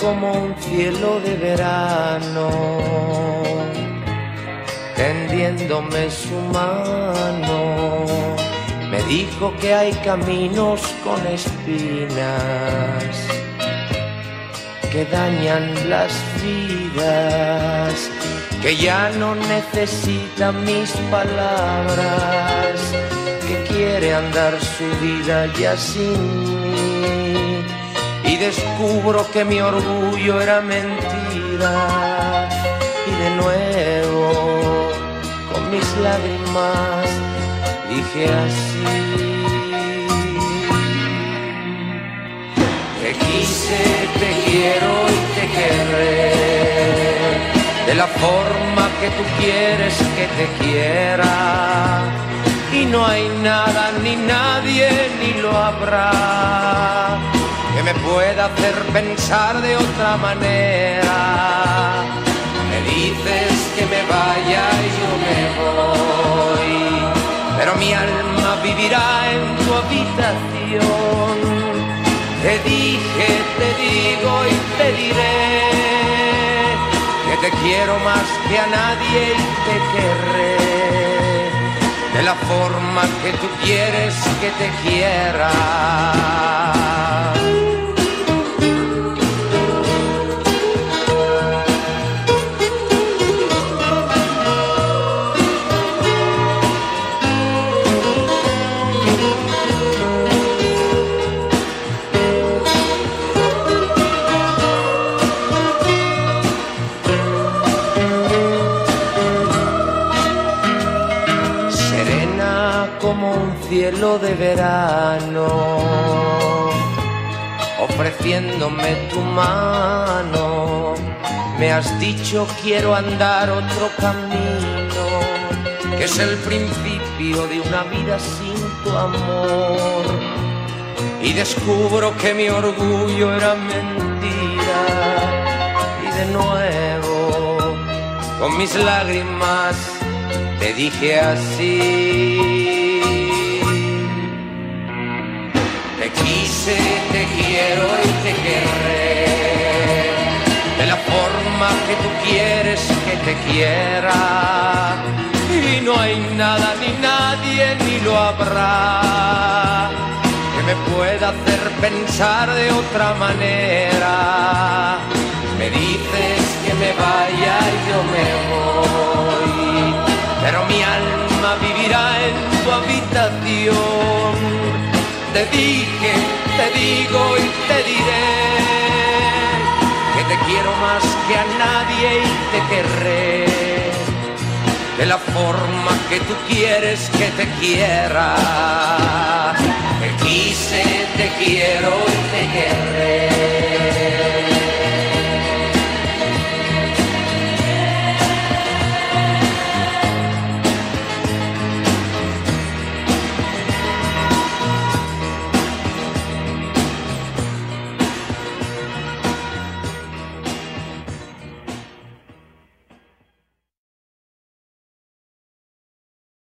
como un cielo de verano, tendiéndome su mano. Me dijo que hay caminos con espinas que dañan las vidas, que ya no necesita mis palabras, que quiere andar su vida ya sin mí. Descubro que mi orgullo era mentira. Y de nuevo, con mis lágrimas, dije así. Te quise, te quiero y te querré. De la forma que tú quieres que te quiera. Y no hay nada ni nadie ni lo habrá me pueda hacer pensar de otra manera. Me dices que me vaya y yo me voy, pero mi alma vivirá en tu habitación. Te dije, te digo y te diré que te quiero más que a nadie y te querré. De la forma que tú quieres que te quiera. Como un cielo de verano, ofreciéndome tu mano. Me has dicho quiero andar otro camino, que es el principio de una vida sin tu amor. Y descubro que mi orgullo era mentira. Y de nuevo, con mis lágrimas, te dije así. Te quise, te quiero y te querré. De la forma que tú quieres que te quiera. Y no hay nada ni nadie ni lo habrá que me pueda hacer pensar de otra manera. Me dices que me vaya y yo me voy pero mi alma vivirá en tu habitación. Te dije, te digo y te diré que te quiero más que a nadie y te querré. De la forma que tú quieres que te quiera. Te quise, te quiero.